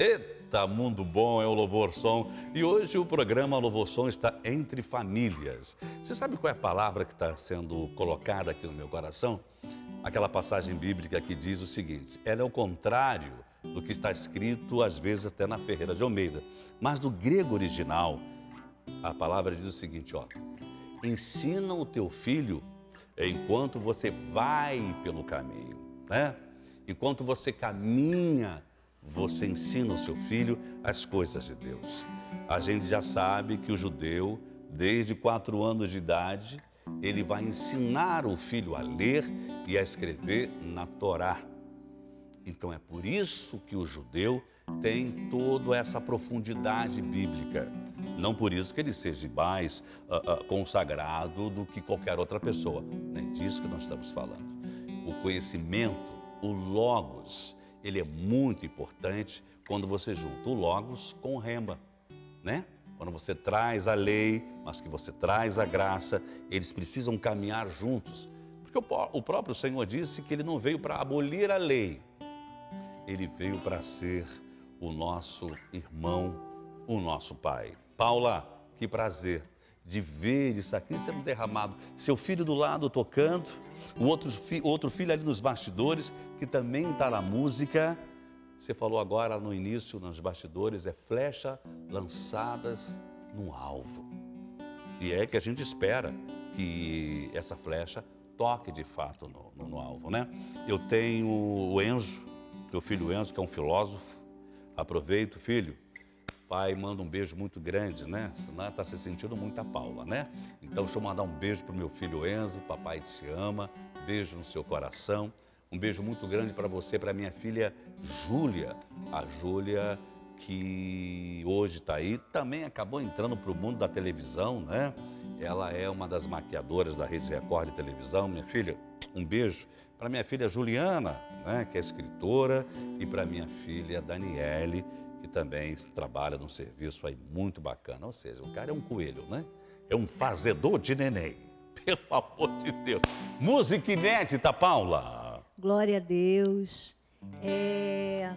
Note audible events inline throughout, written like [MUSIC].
Eita, mundo bom, é o Louvor Som. E hoje o programa Louvor Som está entre famílias. Você sabe qual é a palavra que está sendo colocada aqui no meu coração? Aquela passagem bíblica que diz o seguinte: ela é o contrário do que está escrito, às vezes até na Ferreira de Almeida. Mas do grego original, a palavra diz o seguinte: ó, ensina o teu filho enquanto você vai pelo caminho, né? Enquanto você caminha você ensina o seu filho as coisas de Deus. A gente já sabe que o judeu, desde quatro anos de idade, ele vai ensinar o filho a ler e a escrever na Torá. Então é por isso que o judeu tem toda essa profundidade bíblica. Não por isso que ele seja mais uh, uh, consagrado do que qualquer outra pessoa. Não é disso que nós estamos falando. O conhecimento, o Logos, ele é muito importante quando você junta o Logos com o Rema, né? Quando você traz a lei, mas que você traz a graça, eles precisam caminhar juntos. Porque o próprio Senhor disse que ele não veio para abolir a lei, ele veio para ser o nosso irmão, o nosso pai. Paula, que prazer de ver isso aqui sendo derramado. Seu filho do lado tocando, o outro, outro filho ali nos bastidores, que também está na música. Você falou agora no início, nos bastidores, é flecha lançadas no alvo. E é que a gente espera que essa flecha toque de fato no, no, no alvo, né? Eu tenho o Enzo, meu filho Enzo, que é um filósofo. Aproveito, filho, pai manda um beijo muito grande, né? Senão está se sentindo muito a Paula, né? Então, deixa eu mandar um beijo para o meu filho Enzo, papai te ama, beijo no seu coração. Um beijo muito grande para você, para minha filha Júlia. A Júlia que hoje está aí, também acabou entrando para o mundo da televisão, né? Ela é uma das maquiadoras da Rede Record de televisão. Minha filha, um beijo para minha filha Juliana, né, que é escritora, e para minha filha Daniele, que também trabalha num serviço aí muito bacana. Ou seja, o cara é um coelho, né? É um fazedor de neném. [LAUGHS] Pelo amor de Deus. Música inédita, Paula. Glória a Deus. É...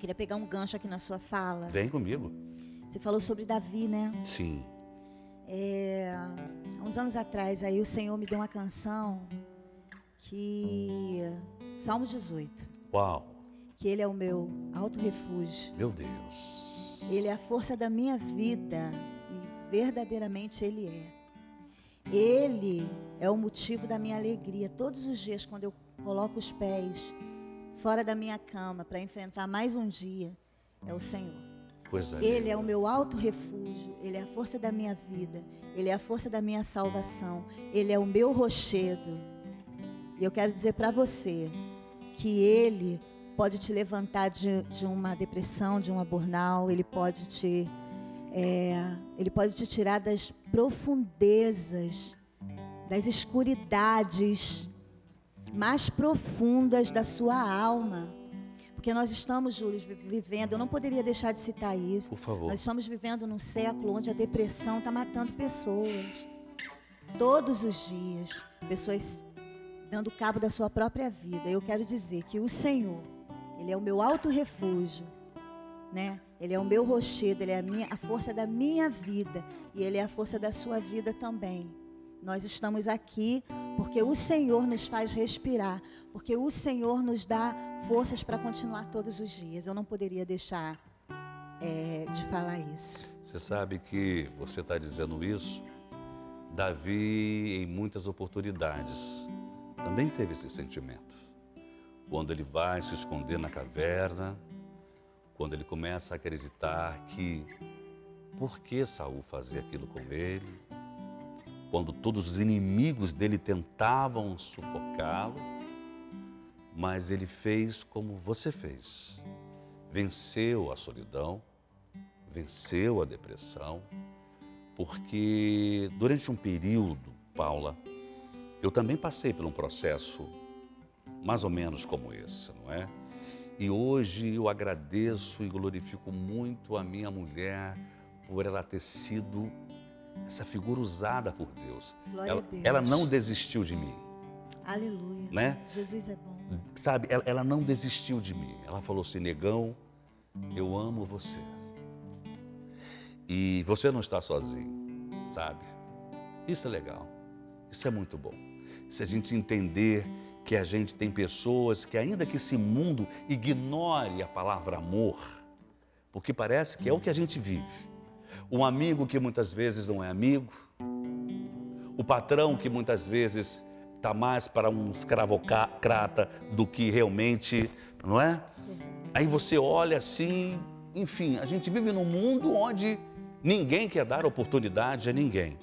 Queria pegar um gancho aqui na sua fala. Vem comigo. Você falou sobre Davi, né? Sim. É... Há uns anos atrás, aí o Senhor me deu uma canção que... Salmos 18. Uau que Ele é o meu alto refúgio. Meu Deus. Ele é a força da minha vida e verdadeiramente Ele é. Ele é o motivo da minha alegria. Todos os dias, quando eu coloco os pés fora da minha cama para enfrentar mais um dia, é o Senhor. Coisa Ele é o meu alto refúgio, Ele é a força da minha vida, Ele é a força da minha salvação, Ele é o meu rochedo. E eu quero dizer para você que Ele pode te levantar de, de uma depressão, de uma burnout, ele pode te é, ele pode te tirar das profundezas, das escuridades mais profundas da sua alma. Porque nós estamos, Júlio, vivendo, eu não poderia deixar de citar isso. Por favor. Nós estamos vivendo num século onde a depressão está matando pessoas. Todos os dias, pessoas dando cabo da sua própria vida. Eu quero dizer que o Senhor, ele é o meu alto refúgio, né? Ele é o meu rochedo, ele é a, minha, a força da minha vida e ele é a força da sua vida também. Nós estamos aqui porque o Senhor nos faz respirar, porque o Senhor nos dá forças para continuar todos os dias. Eu não poderia deixar é, de falar isso. Você sabe que você está dizendo isso? Davi, em muitas oportunidades, também teve esse sentimento quando ele vai se esconder na caverna, quando ele começa a acreditar que por que Saul fazia aquilo com ele, quando todos os inimigos dele tentavam sufocá-lo, mas ele fez como você fez. Venceu a solidão, venceu a depressão, porque durante um período, Paula, eu também passei por um processo mais ou menos como esse, não é? E hoje eu agradeço e glorifico muito a minha mulher por ela ter sido essa figura usada por Deus. Glória ela, a Deus. ela não desistiu de mim. Aleluia. Né? Jesus é bom. Sabe, ela, ela não desistiu de mim. Ela falou assim, negão, eu amo você. E você não está sozinho, sabe? Isso é legal. Isso é muito bom. Se a gente entender que a gente tem pessoas que, ainda que esse mundo ignore a palavra amor, porque parece que é o que a gente vive. Um amigo que muitas vezes não é amigo, o patrão que muitas vezes está mais para um escravocrata do que realmente, não é? Aí você olha assim, enfim, a gente vive num mundo onde ninguém quer dar oportunidade a ninguém.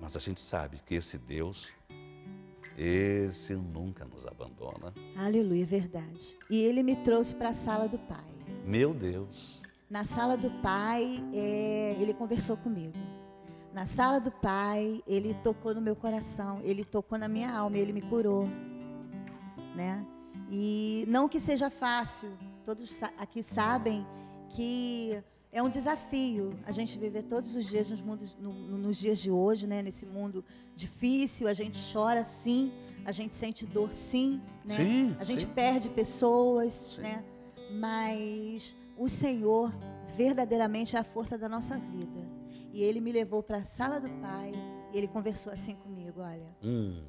Mas a gente sabe que esse Deus, esse nunca nos abandona. Aleluia, verdade. E ele me trouxe para a sala do Pai. Meu Deus. Na sala do Pai, é, ele conversou comigo. Na sala do Pai, ele tocou no meu coração, ele tocou na minha alma, ele me curou, né? E não que seja fácil, todos aqui sabem que é um desafio a gente viver todos os dias nos, mundos, no, nos dias de hoje, né? Nesse mundo difícil, a gente chora sim, a gente sente dor sim, né? Sim, a gente sim. perde pessoas, Sim. né? Mas o Senhor verdadeiramente é a força da nossa vida. E Ele me levou para a sala do Pai e Ele conversou assim comigo, olha. Hum,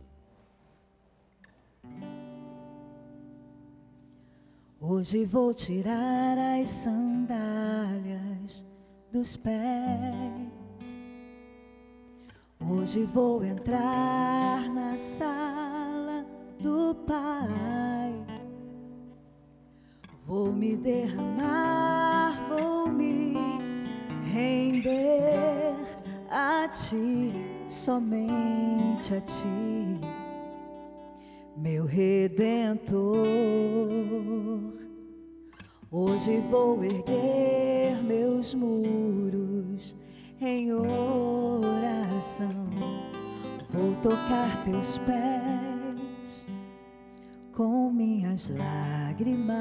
Hoje vou tirar as sandálias dos pés. Hoje vou entrar na sala do Pai. Vou me derramar, vou me render a Ti, somente a Ti meu redentor. Hoje vou erguer meus muros em oração. Vou tocar teus pés com minhas lágrimas,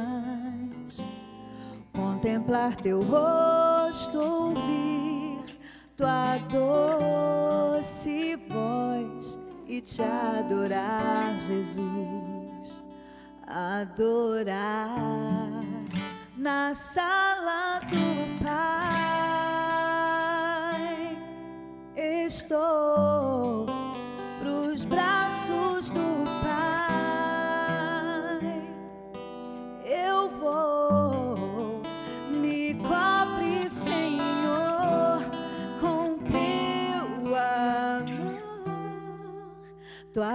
contemplar teu rosto, ouvir tua doce voz e te adorar, Jesus, adorar na sala do Pai. Estou pros braços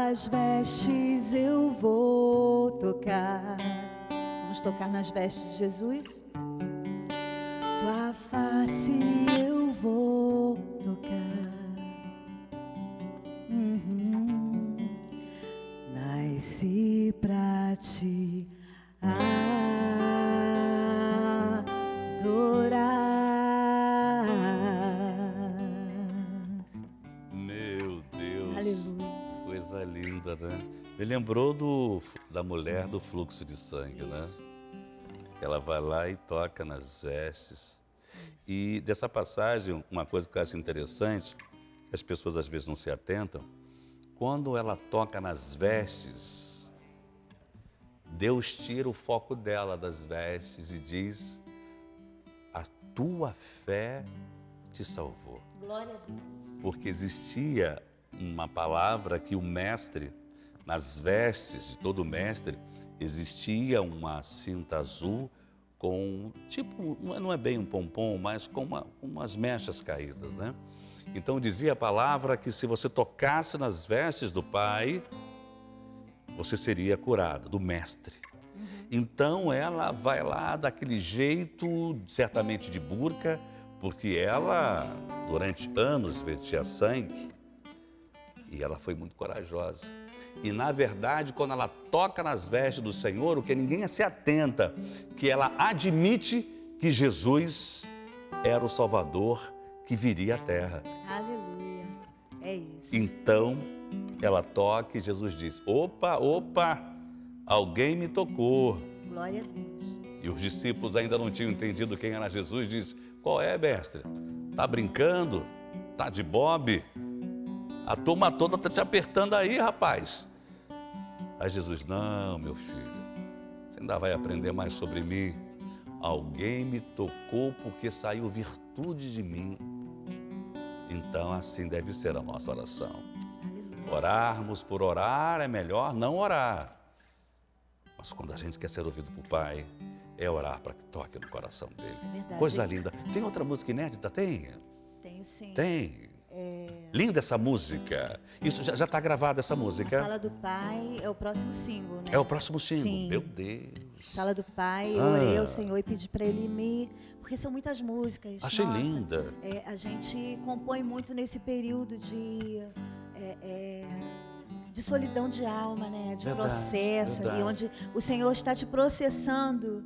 Tuas vestes eu vou tocar. Vamos tocar nas vestes de Jesus? Tua face eu vou tocar. Uhum. Nasci pra te Coisa linda, né? Me lembrou do, da mulher do fluxo de sangue, né? Isso. Ela vai lá e toca nas vestes. E dessa passagem, uma coisa que eu acho interessante, que as pessoas às vezes não se atentam, quando ela toca nas vestes, Deus tira o foco dela das vestes e diz: A tua fé te salvou. Glória a Deus. Porque existia uma palavra que o mestre, nas vestes de todo mestre, existia uma cinta azul com, tipo, não é- é bem um pompom, mas com uma- umas mechas caídas, né? Então dizia a palavra que se você tocasse nas vestes do Pai, você seria curado, do mestre. Então ela vai lá daquele jeito, certamente de burca, porque ela, durante anos, vertia sangue e ela foi muito corajosa. E na verdade, quando ela toca nas vestes do Senhor, o que ninguém se atenta, que ela admite que Jesus era o Salvador que viria à terra. Aleluia. É isso. Então ela toca e Jesus diz: opa, opa, alguém me tocou. Glória a Deus. E os discípulos ainda não tinham entendido quem era Jesus. Diz: Qual é, mestre? Tá brincando? Tá de bobe? A turma toda tá te apertando aí, rapaz. Aí Jesus: Não, meu filho, você ainda vai aprender mais sobre mim. Alguém me tocou porque saiu virtude de mim. Então, assim deve ser a nossa oração. Orarmos por orar é melhor não orar. Mas quando a gente quer ser ouvido por Pai, é orar para que toque no coração dele. É verdade. Coisa linda. Tem outra música inédita? Tem? Tenho sim. Tem. Linda essa música. Isso já está gravada essa a música? Sala do Pai é o próximo single, né? É o próximo single. Sim. Meu Deus. Sala do Pai, eu Ah. orei ao Senhor e pedi para Ele me... Porque são muitas músicas. Achei Nossa, linda. é, a gente compõe muito nesse período de... é, é, de solidão de alma, né? De Verdade, processo ali, verdade. onde o Senhor está te processando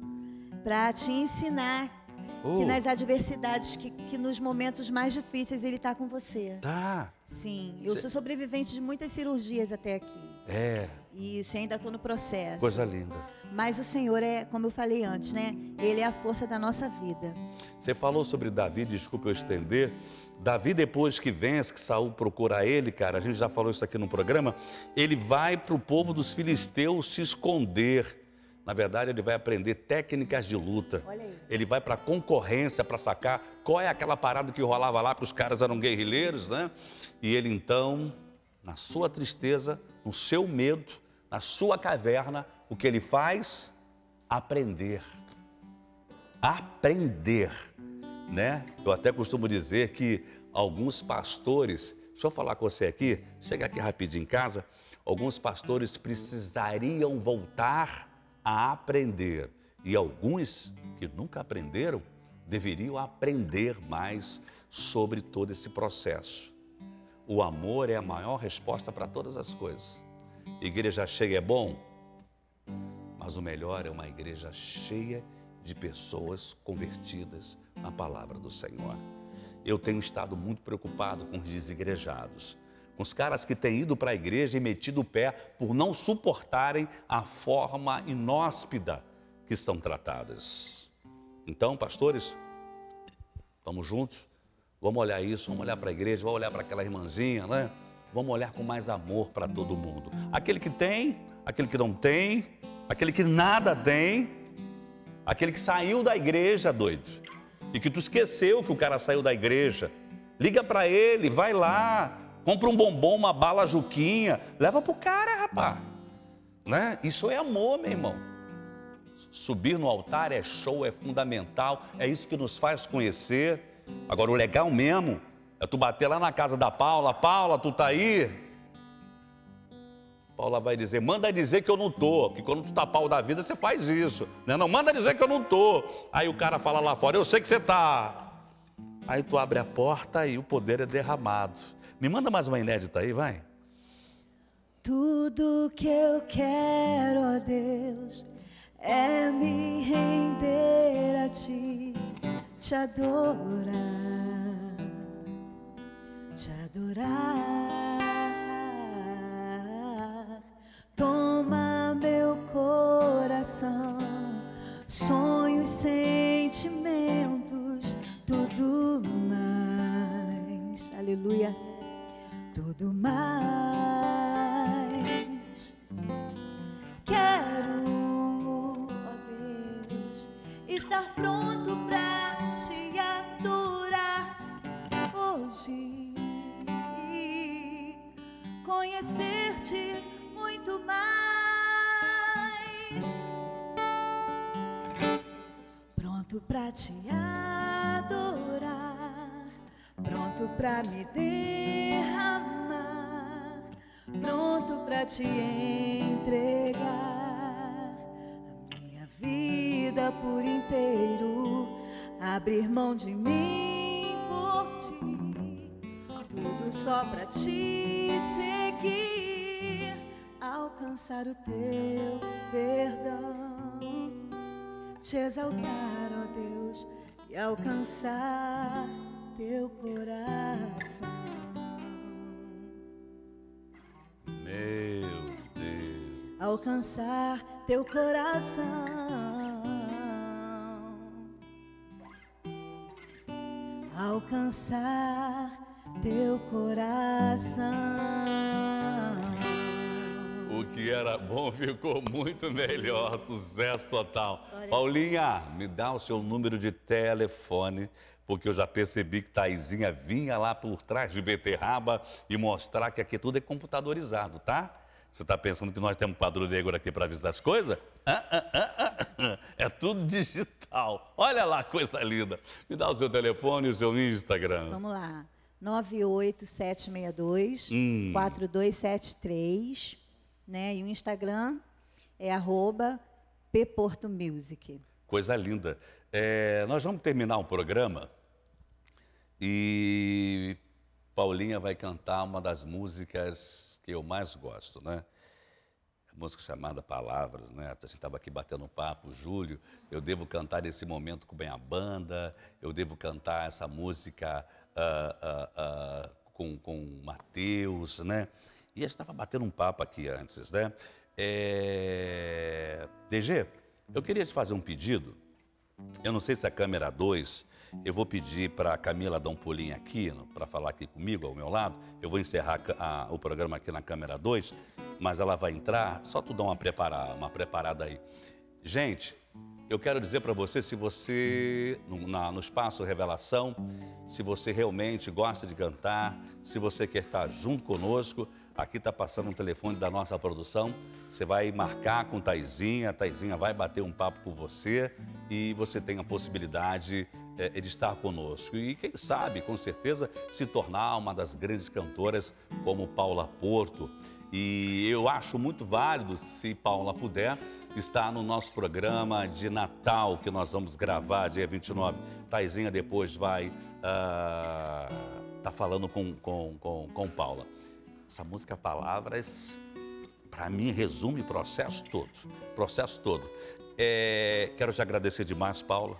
para te ensinar Oh, que nas adversidades, que, que nos momentos mais difíceis Ele está com você. Tá. Sim, eu Cê- sou sobrevivente de muitas cirurgias até aqui. É, E isso ainda estou no processo. coisa linda. Mas o Senhor é, como eu falei antes, né? Ele é a força da nossa vida. Você falou sobre Davi, desculpa eu estender. Davi, depois que vence, que Saul procura ele, cara, a gente já falou isso aqui no programa, ele vai para o povo dos filisteus se esconder. Na verdade, ele vai aprender técnicas de luta. Ele vai para a concorrência para sacar qual é aquela parada que rolava lá, porque os caras eram guerrilheiros, né? E ele então, na sua tristeza, no seu medo, na sua caverna, o que ele faz? Aprender. Aprender, né? Eu até costumo dizer que alguns pastores, deixa eu falar com você aqui, chega aqui rapidinho em casa, alguns pastores precisariam voltar a aprender e alguns que nunca aprenderam deveriam aprender mais sobre todo esse processo. O amor é a maior resposta para todas as coisas. Igreja cheia é bom, mas o melhor é uma igreja cheia de pessoas convertidas na palavra do Senhor. Eu tenho estado muito preocupado com os desigrejados, com os caras que têm ido para a igreja e metido o pé por não suportarem a forma inóspida que são tratadas. Então, pastores, estamos juntos? Vamos olhar isso, vamos olhar para a igreja, vamos olhar para aquela irmãzinha, né? Vamos olhar com mais amor para todo mundo. Aquele que tem, aquele que não tem, aquele que nada tem, aquele que saiu da igreja, doido, e que tu esqueceu que o cara saiu da igreja. Liga para ele, vai lá, compra um bombom, uma bala juquinha, leva pro cara, rapaz. Né? Isso é amor, meu irmão. Subir no altar é show, é fundamental, é isso que nos faz conhecer. Agora, o legal mesmo é tu bater lá na casa da Paula, Paula, tu tá aí? Paula vai dizer, manda dizer que eu não tô, que quando tu tá pau da vida, você faz isso. Né? Não, manda dizer que eu não tô. Aí o cara fala lá fora, eu sei que você tá. Aí tu abre a porta e o poder é derramado. Me manda mais uma inédita aí, vai. Tudo que eu quero, ó Deus, é me render a ti, te adorar, conhecer-te muito mais. Pronto pra te adorar, pronto pra me derramar, pronto pra te entregar. A minha vida por inteiro, abrir mão de mim por ti, tudo só pra te seguir, alcançar o teu perdão te exaltar, ó Deus, e alcançar teu coração. Meu Deus. Alcançar teu coração. Alcançar teu coração. Que era bom ficou muito melhor. Sucesso total. Paulinha, me dá o seu número de telefone, porque eu já percebi que Taizinha vinha lá por trás de beterraba e mostrar que aqui tudo é computadorizado, tá? Você está pensando que nós temos quadro negro aqui para avisar as coisas? Ah, ah, ah, é tudo digital. Olha lá, coisa linda. Me dá o seu telefone e o seu Instagram. Vamos lá. 98762 hum. 4273, né? E o Instagram é pportomusic. Coisa linda. É, nós vamos terminar o programa e Paulinha vai cantar uma das músicas que eu mais gosto, né? Música chamada Palavras, né? A gente estava aqui batendo um papo, Júlio. Eu devo cantar esse momento com a banda, eu devo cantar essa música uh, uh, com, com Mateus, né? E a gente estava batendo um papo aqui antes, né? É... DG, eu queria te fazer um pedido. Eu não sei se a câmera 2, eu vou pedir para a Camila dar um pulinho aqui, para falar aqui comigo, ao meu lado. Eu vou encerrar a, o programa aqui na câmera 2, mas ela vai entrar. Só tu dá uma, uma preparada aí. Gente, eu quero dizer para você, se você, no, na, no espaço Revelação, se você realmente gosta de cantar, se você quer estar junto conosco, aqui está passando um telefone da nossa produção, você vai marcar com Taizinha, a Taizinha vai bater um papo com você e você tem a possibilidade é, de estar conosco. E quem sabe, com certeza, se tornar uma das grandes cantoras como Paula Porto. E eu acho muito válido, se Paula puder, estar no nosso programa de Natal que nós vamos gravar dia 29. Taizinha depois vai estar uh, tá falando com, com, com, com Paula. Essa música Palavras, para mim, resume o processo todo. Processo todo. É, quero te agradecer demais, Paula,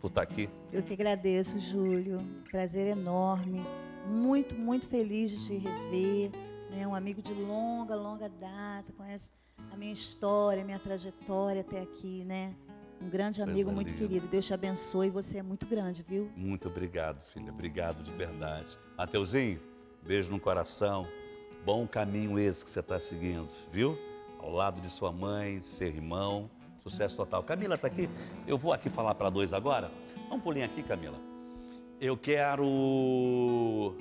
por estar aqui. Eu que agradeço, Júlio. Prazer enorme. Muito, muito feliz de te rever né? um amigo de longa, longa data, conhece a minha história, a minha trajetória até aqui, né? Um grande amigo, muito querido. Deus te abençoe. Você é muito grande, viu? Muito obrigado, filha. Obrigado de verdade. Mateuzinho, beijo no coração. Bom caminho esse que você está seguindo, viu? Ao lado de sua mãe, seu irmão. Sucesso total. Camila está aqui. Eu vou aqui falar para dois agora. Dá um pulinho aqui, Camila. Eu quero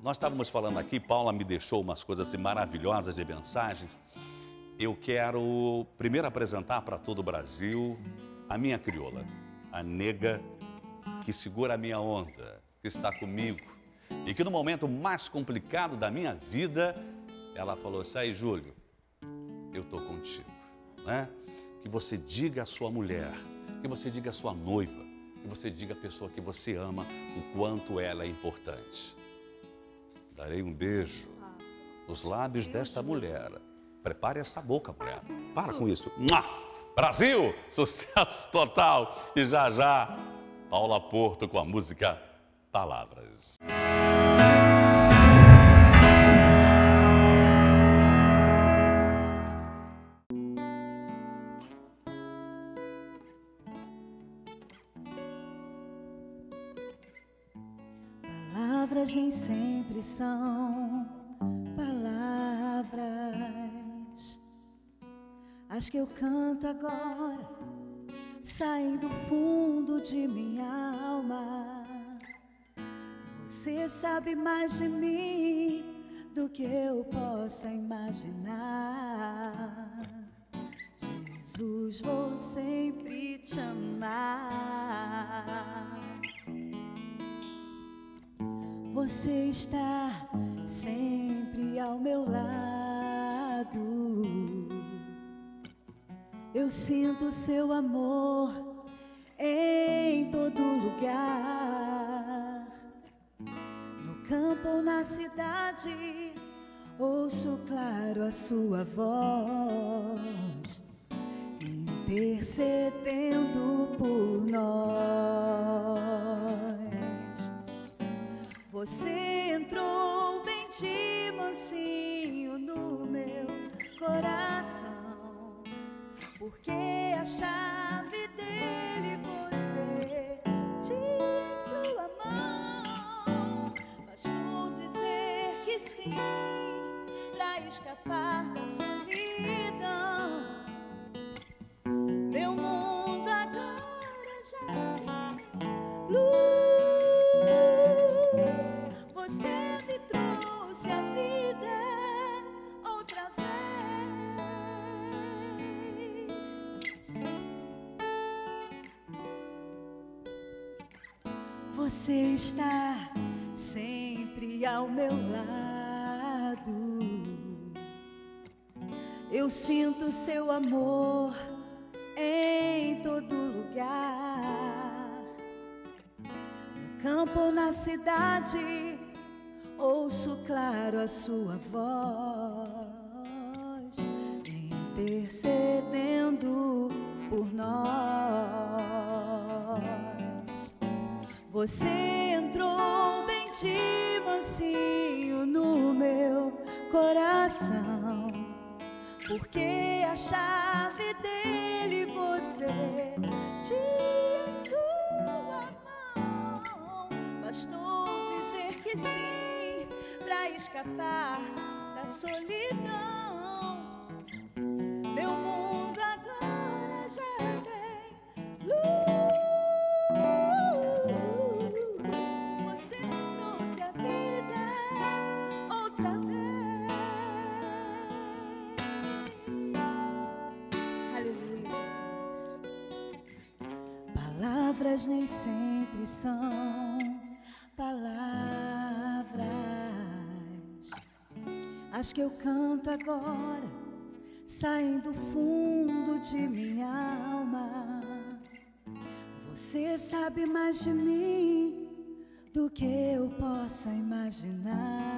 nós estávamos falando aqui, Paula me deixou umas coisas assim maravilhosas de mensagens. Eu quero primeiro apresentar para todo o Brasil a minha crioula, a nega que segura a minha onda, que está comigo e que no momento mais complicado da minha vida, ela falou: Sai, Júlio, eu estou contigo. Né? Que você diga à sua mulher, que você diga à sua noiva, que você diga à pessoa que você ama o quanto ela é importante. Darei um beijo nos lábios desta mulher. Prepare essa boca, mulher. Para com isso. Brasil, [LAUGHS] sucesso total. E já já, Paula Porto com a música Palavras. Palavras Você sabe mais de mim do que eu possa imaginar. Jesus, vou sempre te amar. Você está sempre ao meu lado. Eu sinto seu amor em todo lugar. Campo ou na cidade, ouço claro a sua voz, intercedendo Você está sempre ao meu lado. Eu sinto seu amor em todo lugar. No campo ou na cidade, ouço claro a sua voz, Você entrou bem de mansinho no meu coração, porque a chave dele você tinha em sua mão. Bastou dizer que sim para escapar da solidão. As que eu canto agora saem do fundo de minha alma. Você sabe mais de mim do que eu possa imaginar.